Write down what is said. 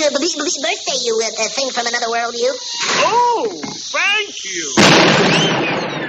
your birthday, you uh, thing from another world, you. Oh, thank you. Thank you.